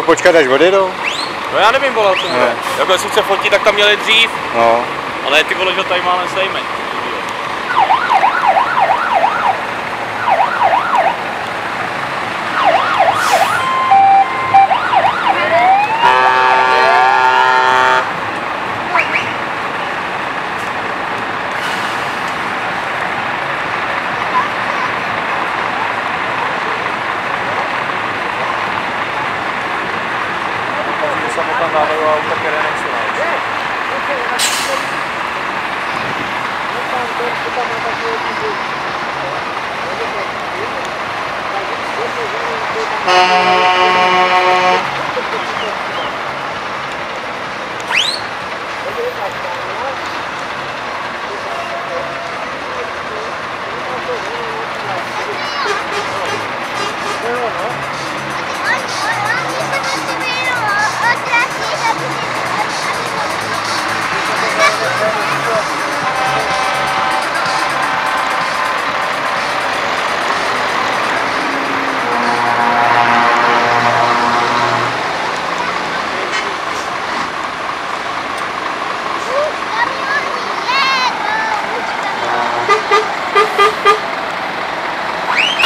mohl počkat, až vody jdou? No já nevím, volal jsem bude. Jako jestli chce fotit, tak tam měli dřív. No. Ale ty vole, že tady máme sejmeň. andava igual o Paquerá na cidade. É, porque eu acho que não está andando com o tamanho aqui, coisa de jeito. É mas eu estou fazendo, mas eu estou fazendo, eu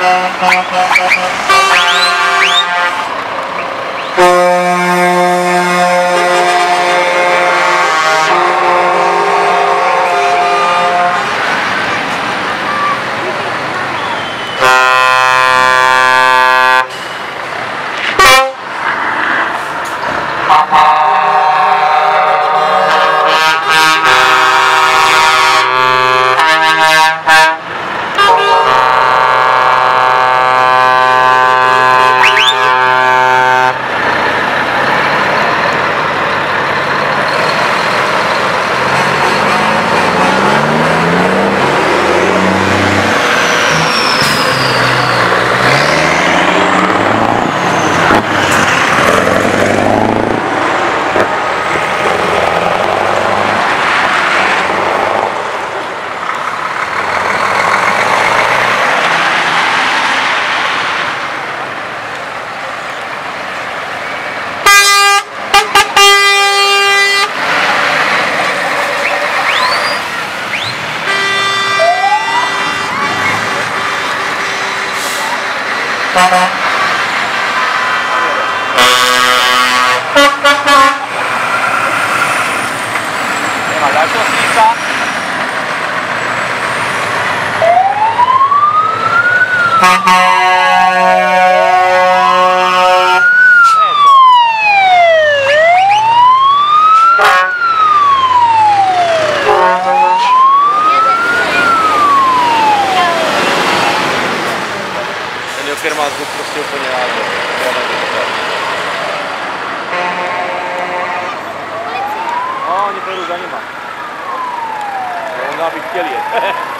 哈哈哈哈哈 para názvu prostě úplně název. No, oni pojedu za nima. Možná bych chtěl jet.